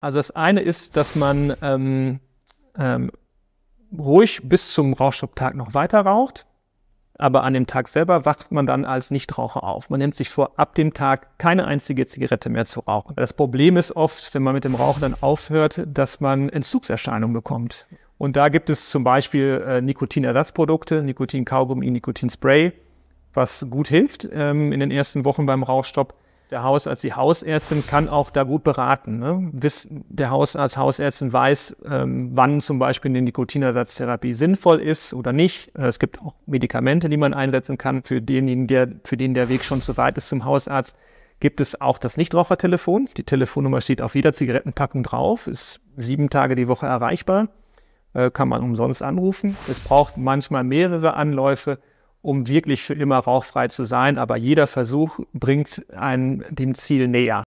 Also das eine ist, dass man ähm, ähm, ruhig bis zum Rauchstopptag noch weiter raucht, aber an dem Tag selber wacht man dann als Nichtraucher auf. Man nimmt sich vor, ab dem Tag keine einzige Zigarette mehr zu rauchen. Das Problem ist oft, wenn man mit dem Rauchen dann aufhört, dass man Entzugserscheinungen bekommt. Und da gibt es zum Beispiel äh, Nikotinersatzprodukte, Nikotin-Kaugummi, Nikotinspray, was gut hilft ähm, in den ersten Wochen beim Rauchstopp der Hausarzt, die Hausärztin kann auch da gut beraten. Ne? Der Hausarzt, Hausärztin weiß, ähm, wann zum Beispiel eine Nikotinersatztherapie sinnvoll ist oder nicht. Äh, es gibt auch Medikamente, die man einsetzen kann. Für denjenigen, der, für den der Weg schon zu weit ist zum Hausarzt, gibt es auch das Nichtrauchertelefon. Die Telefonnummer steht auf jeder Zigarettenpackung drauf, ist sieben Tage die Woche erreichbar, äh, kann man umsonst anrufen. Es braucht manchmal mehrere Anläufe um wirklich für immer rauchfrei zu sein. Aber jeder Versuch bringt einen dem Ziel näher.